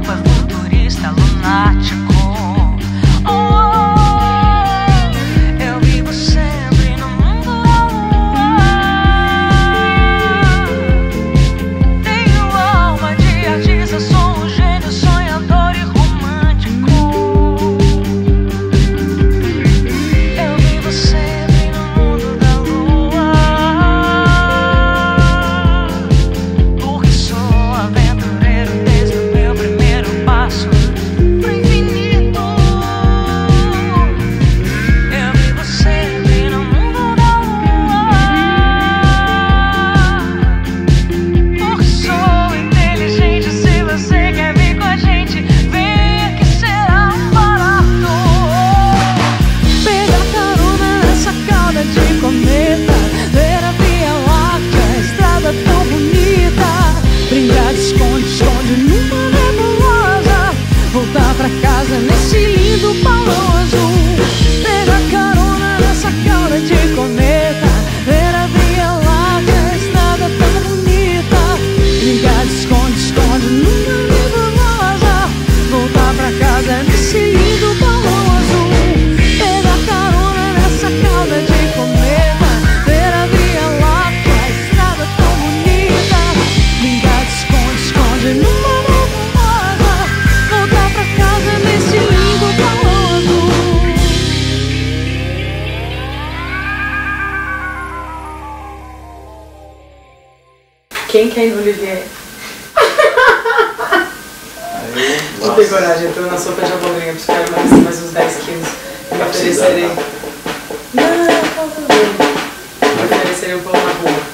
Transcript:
diabo é futurista, lunático. casa neste lindo palco. Quem quer ir no Olivier? Não tem coragem, então na sopa já vou ganhar buscar mais, mais uns 10 quilos. Me oferecerei. Não, não, não. Me oferecerei um pão na rua.